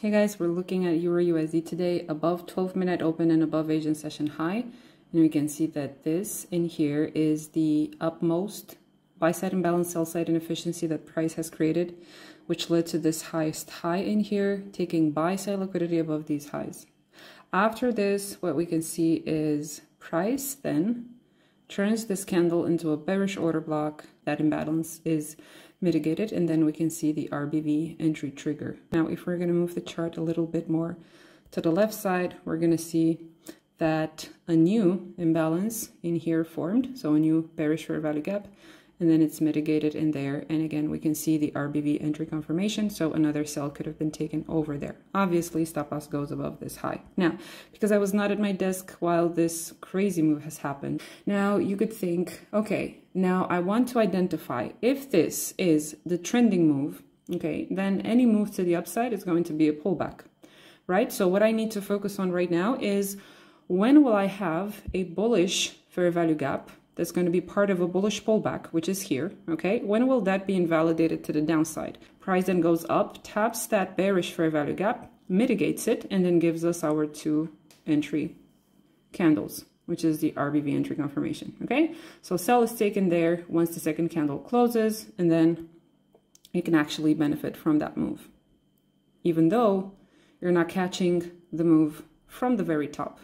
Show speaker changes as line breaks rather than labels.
Hey guys, we're looking at Euro USD today above 12 minute open and above Asian session high. And we can see that this in here is the upmost buy side imbalance, sell side inefficiency that price has created, which led to this highest high in here, taking buy side liquidity above these highs. After this, what we can see is price then turns this candle into a bearish order block. That imbalance is mitigated and then we can see the RBV entry trigger. Now if we're going to move the chart a little bit more to the left side, we're going to see that a new imbalance in here formed, so a new bearish fair value gap and then it's mitigated in there. And again, we can see the RBV entry confirmation. So another sell could have been taken over there. Obviously, stop loss goes above this high. Now, because I was not at my desk while this crazy move has happened, now you could think, okay, now I want to identify if this is the trending move, okay, then any move to the upside is going to be a pullback, right? So what I need to focus on right now is when will I have a bullish fair value gap that's going to be part of a bullish pullback, which is here, okay? When will that be invalidated to the downside? Price then goes up, taps that bearish fair value gap, mitigates it, and then gives us our two entry candles, which is the RBV entry confirmation, okay? So sell is taken there once the second candle closes, and then you can actually benefit from that move, even though you're not catching the move from the very top.